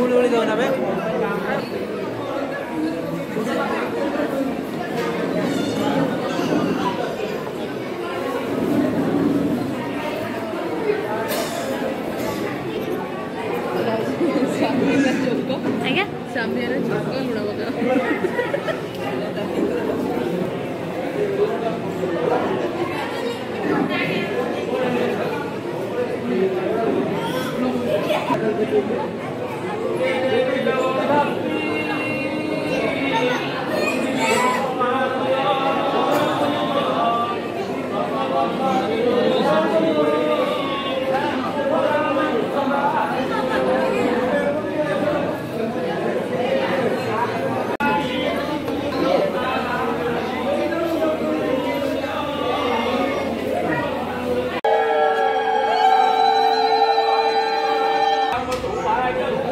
गुळगुळी घेऊन हवे सामने वाला झुका लुड़ा वगैरह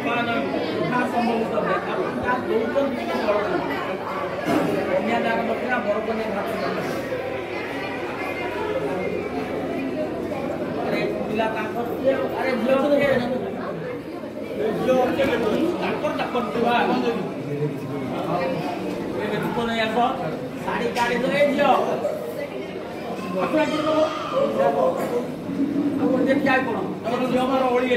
আপনার জন্য আপনার যে চাই কোন তাহলে জিও আমার অড়িয়ে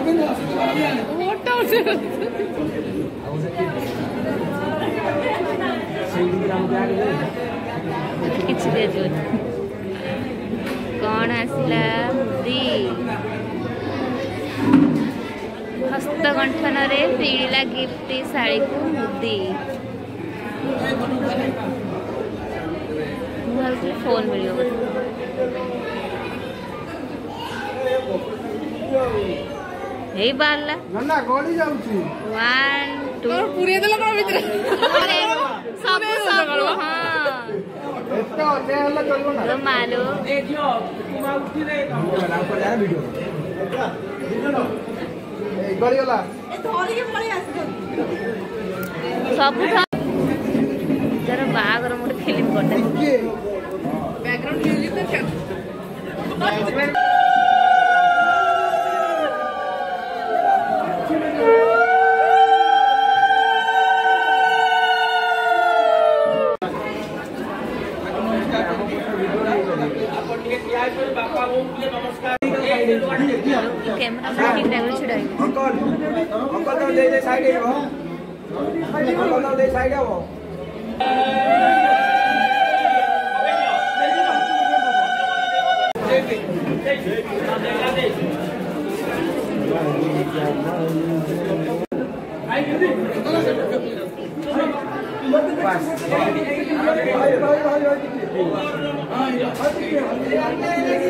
କିଛି ଦେବନି କ'ଣ ଆସିଲା ମୁଦି ହସ୍ତଗଣ୍ଠନରେ ମିଳିଲା ଗିଫ୍ଟ ଶାଢ଼ୀକୁ ମୁଦି ମୁଁ ଭାବୁଥିଲି ଫୋନ୍ ମିଳିବ ହେଇ ପାରିଲା ୱାନ୍ ଟୁ ପୁରେଇ ଦେଲା କଣ ଭିତରେ ସବୁ ସବୁ ହଁ ମାଲୋ ସବୁ ଯାର ବାହାଘର ମୁଁ ଗୋଟେ ଫିଲ୍ମ କରିଦେବି ବ୍ୟାକ୍ଗ୍ରାଉଣ୍ଡ ମ୍ୟୁଜିକ୍ ଦରକାର টাইম আমরা ঠিক টাইমে ছুটাই অঙ্কল অঙ্কল তো দে দে সাইডে যাও অঙ্কল তো দে সাইডে যাও Thank you.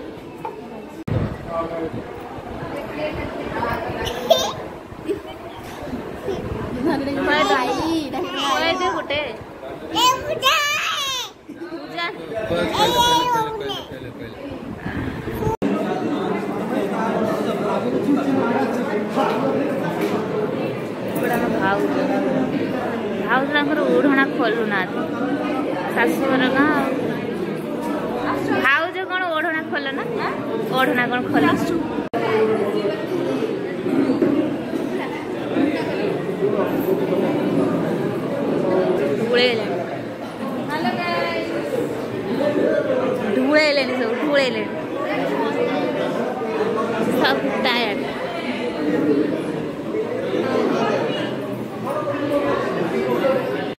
ଭାଉଜ ଭାଉଜ ତାଙ୍କର ଓଢ଼ଣା ଖୋଲୁନାହାନ୍ତି ଶାଶୁଘର ନା ଭାଉଜ କ'ଣ ଓଢ଼ଣା ଖୋଲ ନା ଓଢ଼ଣା କ'ଣ ଖୋଲ ଗୋଳେଇଲାଣି लेने से पूरे लेने सब टायर